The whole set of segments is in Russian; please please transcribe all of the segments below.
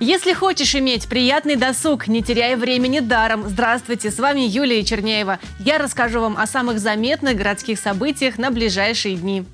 Если хочешь иметь приятный досуг, не теряя времени даром. Здравствуйте, с вами Юлия Черняева. Я расскажу вам о самых заметных городских событиях на ближайшие дни.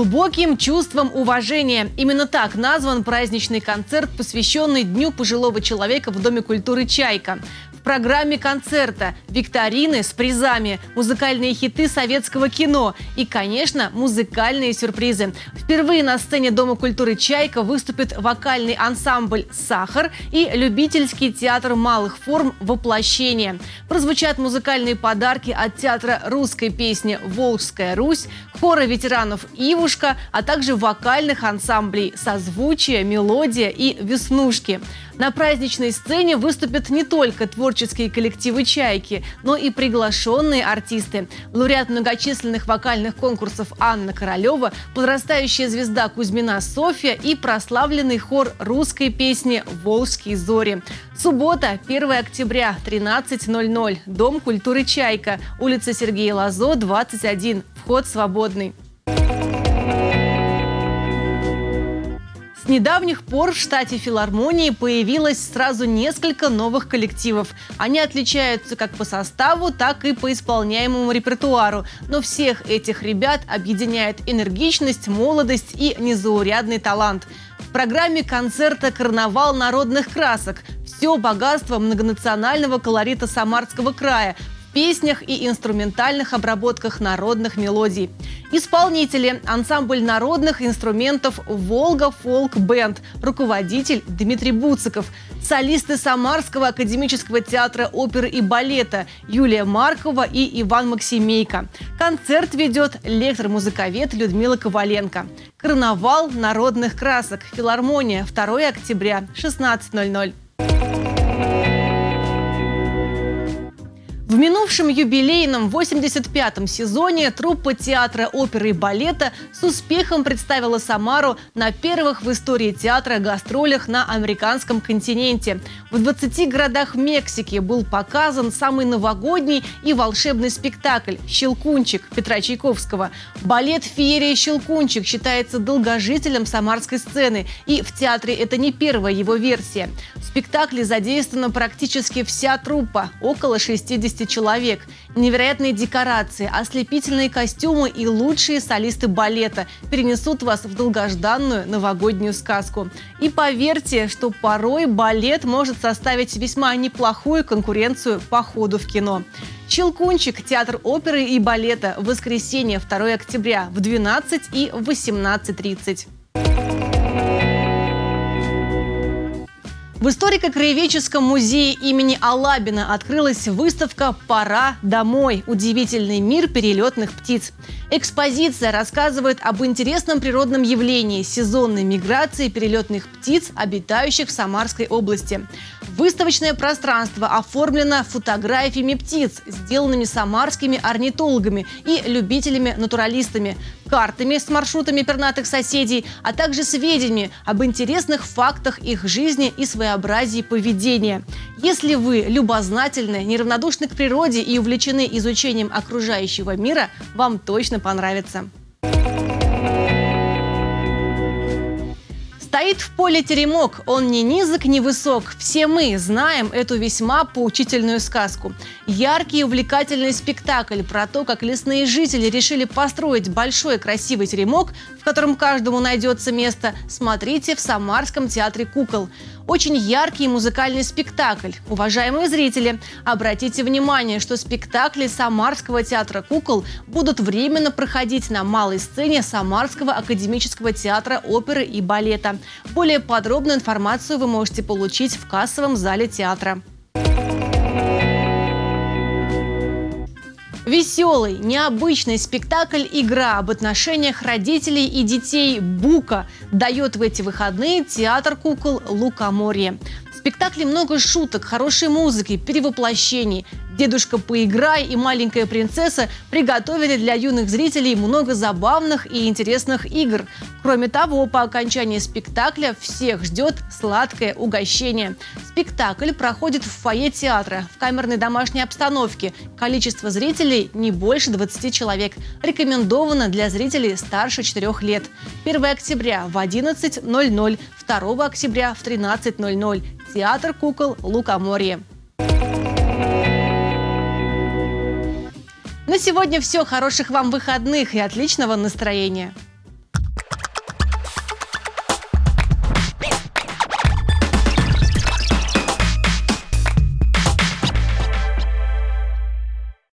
Глубоким чувством уважения. Именно так назван праздничный концерт, посвященный Дню пожилого человека в Доме культуры «Чайка». В программе концерта викторины с призами, музыкальные хиты советского кино и, конечно, музыкальные сюрпризы. Впервые на сцене Дома культуры «Чайка» выступит вокальный ансамбль «Сахар» и любительский театр малых форм «Воплощение». Прозвучат музыкальные подарки от театра русской песни «Волжская Русь», хора ветеранов «Ивушка», а также вокальных ансамблей «Созвучие», «Мелодия» и «Веснушки». На праздничной сцене выступят не только творческие коллективы «Чайки», но и приглашенные артисты. Лауреат многочисленных вокальных конкурсов Анна Королева, подрастающая звезда Кузьмина Софья и прославленный хор русской песни «Волжские зори». Суббота, 1 октября, 13.00. Дом культуры «Чайка», улица Сергея Лазо, 21. Вход свободный. Недавних пор в штате филармонии появилось сразу несколько новых коллективов. Они отличаются как по составу, так и по исполняемому репертуару. Но всех этих ребят объединяет энергичность, молодость и незаурядный талант. В программе концерта «Карнавал народных красок» все богатство многонационального колорита Самарского края, песнях и инструментальных обработках народных мелодий. Исполнители – ансамбль народных инструментов «Волга Фолк Бенд», руководитель Дмитрий Буциков, солисты Самарского академического театра оперы и балета Юлия Маркова и Иван Максимейко. Концерт ведет лектор-музыковед Людмила Коваленко. Карнавал народных красок. Филармония. 2 октября. 16.00. В минувшем юбилейном 85-м сезоне труппа театра оперы и балета с успехом представила Самару на первых в истории театра гастролях на американском континенте. В 20 городах Мексики был показан самый новогодний и волшебный спектакль «Щелкунчик» Петра Чайковского. Балет «Феерия Щелкунчик» считается долгожителем самарской сцены, и в театре это не первая его версия. В спектакле задействована практически вся труппа, около 60 200 человек. Невероятные декорации, ослепительные костюмы и лучшие солисты балета перенесут вас в долгожданную новогоднюю сказку. И поверьте, что порой балет может составить весьма неплохую конкуренцию по ходу в кино. «Щелкунчик», театр оперы и балета. Воскресенье, 2 октября в 12 и 18.30. В историко-краеведческом музее имени Алабина открылась выставка «Пора домой. Удивительный мир перелетных птиц». Экспозиция рассказывает об интересном природном явлении – сезонной миграции перелетных птиц, обитающих в Самарской области. Выставочное пространство оформлено фотографиями птиц, сделанными самарскими орнитологами и любителями-натуралистами, картами с маршрутами пернатых соседей, а также сведениями об интересных фактах их жизни и своеобразии поведения. Если вы любознательны, неравнодушны к природе и увлечены изучением окружающего мира, вам точно понравится. Стоит в поле теремок, он ни низок, ни высок. Все мы знаем эту весьма поучительную сказку. Яркий и увлекательный спектакль про то, как лесные жители решили построить большой красивый теремок, в котором каждому найдется место, смотрите в Самарском театре кукол. Очень яркий музыкальный спектакль. Уважаемые зрители, обратите внимание, что спектакли Самарского театра кукол будут временно проходить на малой сцене Самарского академического театра оперы и балета. Более подробную информацию вы можете получить в кассовом зале театра. Веселый, необычный спектакль-игра об отношениях родителей и детей «Бука» дает в эти выходные театр кукол «Лукоморье». спектакле много шуток, хорошей музыки, перевоплощений. «Дедушка, поиграй» и «Маленькая принцесса» приготовили для юных зрителей много забавных и интересных игр. Кроме того, по окончании спектакля всех ждет сладкое угощение. Спектакль проходит в фойе театра в камерной домашней обстановке. Количество зрителей не больше 20 человек. Рекомендовано для зрителей старше 4 лет. 1 октября в 11.00, 2 октября в 13.00. Театр кукол «Лукоморье». На сегодня все. Хороших вам выходных и отличного настроения.